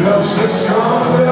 Love's so strong